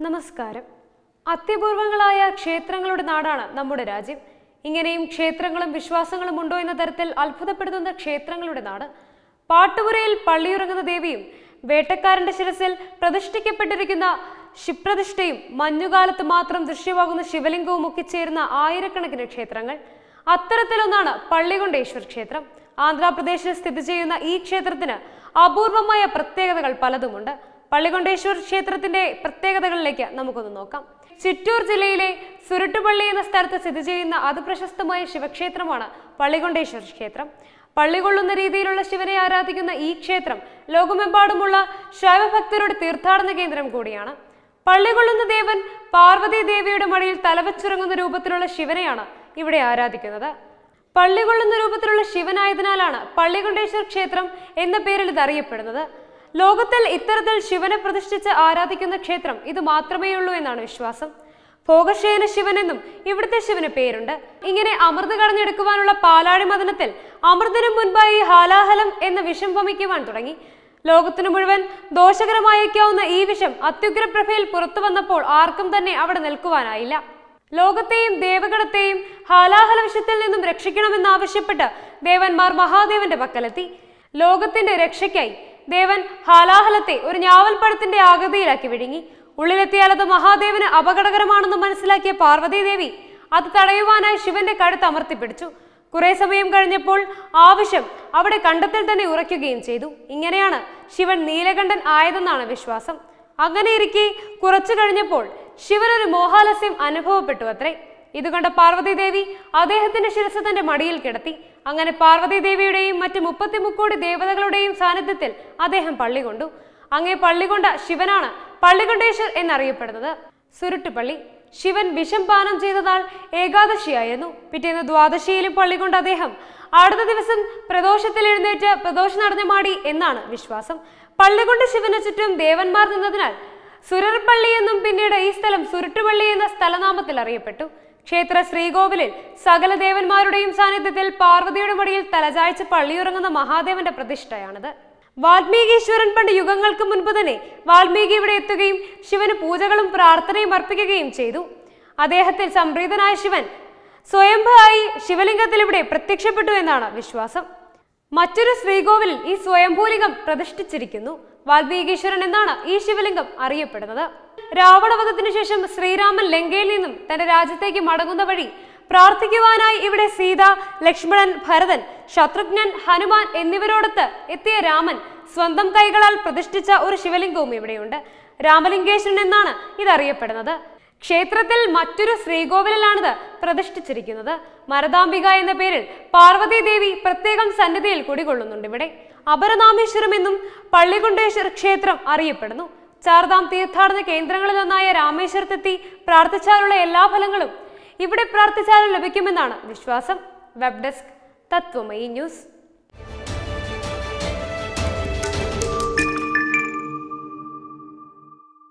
നമസ്കാരം. അത്യപൂർവങ്ങളായ ക്ഷേത്രങ്ങളുടെ നാടാണ് നമ്മുടെ രാജ്യം. ഇങ്ങനെയും ക്ഷേത്രങ്ങളും വിശ്വാസങ്ങളും ഉണ്ടോ എന്ന തരത്തിൽ അത്ഭുതപ്പെടുത്തുന്ന ക്ഷേത്രങ്ങളുടെ നാട്. പാട്ടുപുരയിൽ പള്ളിയുറങ്ങുന്ന ദേവിയും വേട്ടക്കാരന്റെ ശിരസിൽ പ്രതിഷ്ഠിക്കപ്പെട്ടിരിക്കുന്ന ശിപ്രതിഷ്ഠയും മഞ്ഞുകാലത്ത് മാത്രം ദൃശ്യമാകുന്ന ശിവലിംഗവും ഒക്കെ ചേരുന്ന ആയിരക്കണക്കിന് ക്ഷേത്രങ്ങൾ. അത്തരത്തിലൊന്നാണ് പള്ളികൊണ്ടേശ്വർ ക്ഷേത്രം. ആന്ധ്രാപ്രദേശിൽ സ്ഥിതി ചെയ്യുന്ന ഈ ക്ഷേത്രത്തിന് അപൂർവമായ പ്രത്യേകതകൾ പലതുമുണ്ട്. പള്ളികൊണ്ടേശ്വർ ക്ഷേത്രത്തിന്റെ പ്രത്യേകതകളിലേക്ക് നമുക്കൊന്ന് നോക്കാം. ചിറ്റൂർ ജില്ലയിലെ സുരുട്ടുപള്ളി എന്ന സ്ഥലത്ത് സ്ഥിതി ചെയ്യുന്ന അതിപ്രശസ്തമായ ശിവക്ഷേത്രമാണ് പള്ളികൊണ്ടേശ്വർ ക്ഷേത്രം. പള്ളികൊള്ളുന്ന രീതിയിലുള്ള ശിവനെ ആരാധിക്കുന്ന ഈ ക്ഷേത്രം ലോകമെമ്പാടുമുള്ള ശൈവഭക്തരുടെ തീർത്ഥാടന കേന്ദ്രം കൂടിയാണ്. പള്ളികൊള്ളുന്ന ദേവൻ പാർവതി ദേവിയുടെ മടിയിൽ തലവച്ചുറങ്ങുന്ന രൂപത്തിലുള്ള ശിവനെയാണ് ഇവിടെ ആരാധിക്കുന്നത്. പള്ളികൊള്ളുന്ന രൂപത്തിലുള്ള ശിവനായതിനാലാണ് പള്ളികൊണ്ടേശ്വർ ക്ഷേത്രം എന്ന പേരിൽ ഇത് അറിയപ്പെടുന്നത് ലോകത്തിൽ ഇത്തരത്തിൽ ശിവനെ പ്രതിഷ്ഠിച്ച് ആരാധിക്കുന്ന ക്ഷേത്രം ഇത് മാത്രമേ ഉള്ളൂ എന്നാണ് വിശ്വാസം. ഭോഗശയന ശിവനെന്നും ഇവിടുത്തെ ശിവന് പേരുണ്ട്. ഇങ്ങനെ അമൃത് കടഞ്ഞെടുക്കുവാനുള്ള പാലാഴി മദനത്തിൽ അമൃതിനു മുൻപായി ഹാലാഹലം എന്ന വിഷം വമിക്കുവാൻ തുടങ്ങി. ലോകത്തിനു മുഴുവൻ ദോഷകരമായേക്കാവുന്ന ഈ വിഷം അത്യുഗ്രപ്രഭയിൽ പുറത്തു വന്നപ്പോൾ ആർക്കും തന്നെ അവിടെ നിൽക്കുവാനായില്ല. ലോകത്തെയും ദേവഗണത്തെയും ഹാലാഹല വിഷത്തിൽ നിന്നും രക്ഷിക്കണമെന്നാവശ്യപ്പെട്ട് ദേവന്മാർ മഹാദേവന്റെ പക്കലെത്തി. ലോകത്തിന്റെ രക്ഷയ്ക്കായി ദേവൻ ഹാലാഹലത്തെ ഒരു ഞാവൽപ്പഴത്തിന്റെ ആകൃതിയിലാക്കി വിഴുങ്ങി. ഉള്ളിലെത്തിയാൽ അത് മഹാദേവന് അപകടകരമാണെന്ന് മനസ്സിലാക്കിയ പാർവതി ദേവി അത് തടയുവാനായി ശിവന്റെ കഴുത്ത് അമർത്തിപ്പിടിച്ചു കുറെ സമയം കഴിഞ്ഞപ്പോൾ ആവശ്യം അവിടെ കണ്ടത്തിൽ തന്നെ ഉറയ്ക്കുകയും ചെയ്തു. ഇങ്ങനെയാണ് ശിവൻ നീലകണ്ഠൻ ആയതെന്നാണ് വിശ്വാസം. അങ്ങനെ ഇരിക്കെ കുറച്ചു കഴിഞ്ഞപ്പോൾ ശിവനൊരു മോഹാലസ്യം അനുഭവപ്പെട്ടു അത്രേ. ഇത് കണ്ട പാർവതി ദേവി അദ്ദേഹത്തിന്റെ ശിരസ് തന്റെ മടിയിൽ കിടത്തി. അങ്ങനെ പാർവതി ദേവിയുടെയും മറ്റ് മുപ്പത്തി മുക്കോടി ദേവതകളുടെയും സാന്നിധ്യത്തിൽ അദ്ദേഹം പള്ളി കൊണ്ടു. അങ്ങേ പള്ളി കൊണ്ട ശിവനാണ് പള്ളികൊണ്ടേശ്വർ എന്നറിയപ്പെടുന്നത്. സുരുട്ടുപള്ളി. ശിവൻ വിഷം പാനം ചെയ്തതാൽ ഏകാദശിയായിരുന്നു. പിറ്റേന്ന് ദ്വാദശിയിലും പള്ളികൊണ്ട് അദ്ദേഹം അടുത്ത ദിവസം പ്രദോഷത്തിൽ എഴുന്നേറ്റ് പ്രദോഷം നടഞ്ഞമാടി എന്നാണ് വിശ്വാസം. പള്ളികൊണ്ട് ശിവന് ചുറ്റും ദേവന്മാർ നിന്നതിനാൽ സുരർപ്പള്ളി എന്നും പിന്നീട് ഈ സ്ഥലം സുരുട്ടുപള്ളി എന്ന സ്ഥലനാമത്തിൽ അറിയപ്പെട്ടു. ക്ഷേത്ര ശ്രീകോവിലിൽ സകല ദേവന്മാരുടെയും സാന്നിധ്യത്തിൽ പാർവതിയുടെ മടിയിൽ തലചായ്ച്ച് പള്ളിയുറങ്ങുന്ന മഹാദേവന്റെ പ്രതിഷ്ഠയാണിത്. വാൽമീകീശ്വരൻ പണ്ട് യുഗങ്ങൾക്ക് മുൻപ് തന്നെ വാൽമീകി ഇവിടെ എത്തുകയും ശിവന് പൂജകളും പ്രാർത്ഥനയും അർപ്പിക്കുകയും ചെയ്തു. അദ്ദേഹത്തിൽ സംപ്രീതനായ ശിവൻ സ്വയംഭായി ശിവലിംഗത്തിൽ ഇവിടെ പ്രത്യക്ഷപ്പെട്ടു എന്നാണ് വിശ്വാസം. മറ്റൊരു ശ്രീകോവിലിൽ ഈ സ്വയംഭൂലിംഗം പ്രതിഷ്ഠിച്ചിരിക്കുന്നു. വാൽമീകീശ്വരൻ എന്നാണ് ഈ ശിവലിംഗം അറിയപ്പെടുന്നത്. രാവണവധത്തിനു ശേഷം ശ്രീരാമൻ ലങ്കയിൽ നിന്നും തന്റെ രാജ്യത്തേക്ക് മടങ്ങുന്ന വഴി പ്രാർത്ഥിക്കുവാനായി ഇവിടെ സീത ലക്ഷ്മണൻ ഭരതൻ ശത്രുഘ്നൻ ഹനുമാൻ എന്നിവരോടൊത്ത് എത്തിയ രാമൻ സ്വന്തം കൈകളാൽ പ്രതിഷ്ഠിച്ച ഒരു ശിവലിംഗവും ഇവിടെയുണ്ട്. രാമലിംഗേശ്വരൻ എന്നാണ് ഇതറിയപ്പെടുന്നത്. ക്ഷേത്രത്തിൽ മറ്റൊരു ശ്രീകോവിലിലാണിത് പ്രതിഷ്ഠിച്ചിരിക്കുന്നത്. മരതാംബിക എന്ന പേരിൽ പാർവതി ദേവി പ്രത്യേകം സന്നിധിയിൽ കുടികൊള്ളുന്നുണ്ട് ഇവിടെ. അപരനാമേശ്വരം എന്നും പള്ളികൊണ്ടേശ്വർ ക്ഷേത്രം അറിയപ്പെടുന്നു. ചാർധാം തീർത്ഥാടന കേന്ദ്രങ്ങളിലൊന്നായ രാമേശ്വരത്തെത്തി പ്രാർത്ഥിച്ചാലുള്ള എല്ലാ ഫലങ്ങളും ഇവിടെ പ്രാർത്ഥിച്ചാലും ലഭിക്കുമെന്നാണ് വിശ്വാസം. Web desk Tatwamayi news.